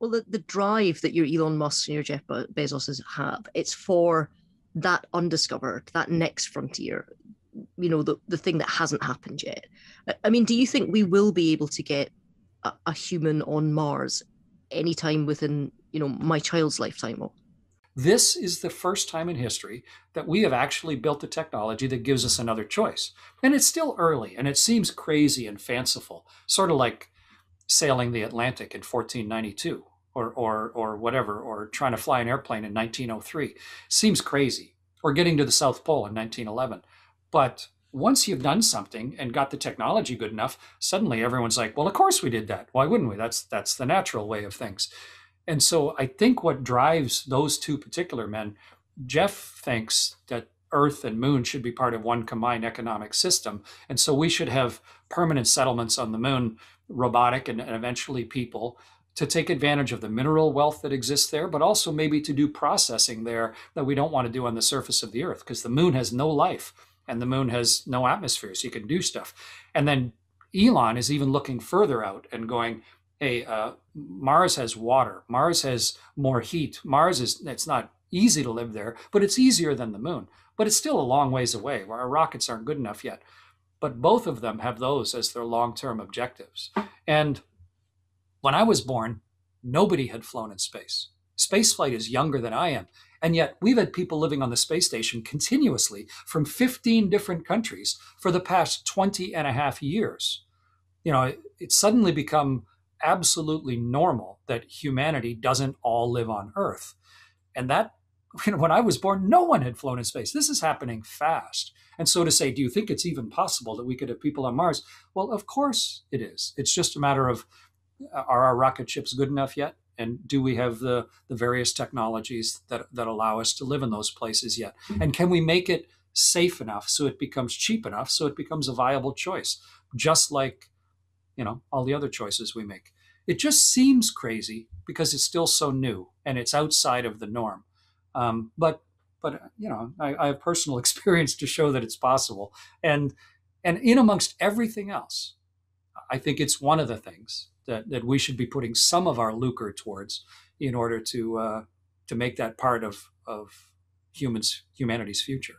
Well, the, the drive that your Elon Musk and your Jeff Bezos have, it's for that undiscovered, that next frontier, you know, the, the thing that hasn't happened yet. I mean, do you think we will be able to get a, a human on Mars anytime within, you know, my child's lifetime? This is the first time in history that we have actually built a technology that gives us another choice. And it's still early and it seems crazy and fanciful, sort of like sailing the Atlantic in 1492 or, or, or whatever, or trying to fly an airplane in 1903. Seems crazy. Or getting to the South Pole in 1911. But once you've done something and got the technology good enough, suddenly everyone's like, well, of course we did that. Why wouldn't we? That's, that's the natural way of things. And so I think what drives those two particular men, Jeff thinks that Earth and Moon should be part of one combined economic system. And so we should have permanent settlements on the moon, robotic and, and eventually people, to take advantage of the mineral wealth that exists there, but also maybe to do processing there that we don't want to do on the surface of the Earth because the moon has no life and the moon has no atmosphere, so you can do stuff. And then Elon is even looking further out and going, hey, uh, Mars has water. Mars has more heat. Mars is, it's not easy to live there, but it's easier than the moon. But it's still a long ways away where our rockets aren't good enough yet. But both of them have those as their long term objectives. And when I was born, nobody had flown in space. Spaceflight is younger than I am. And yet we've had people living on the space station continuously from 15 different countries for the past 20 and a half years. You know, it's suddenly become absolutely normal that humanity doesn't all live on Earth. And that, you know, when I was born, no one had flown in space. This is happening fast. And so to say, do you think it's even possible that we could have people on Mars? Well, of course it is. It's just a matter of are our rocket ships good enough yet? And do we have the, the various technologies that, that allow us to live in those places yet? And can we make it safe enough so it becomes cheap enough so it becomes a viable choice, just like you know all the other choices we make it just seems crazy because it's still so new and it's outside of the norm um, but but you know I, I, have personal experience to show that it's possible and and in amongst everything else i think it's one of the things that, that we should be putting some of our lucre towards in order to uh, to make that part of of humans humanity's future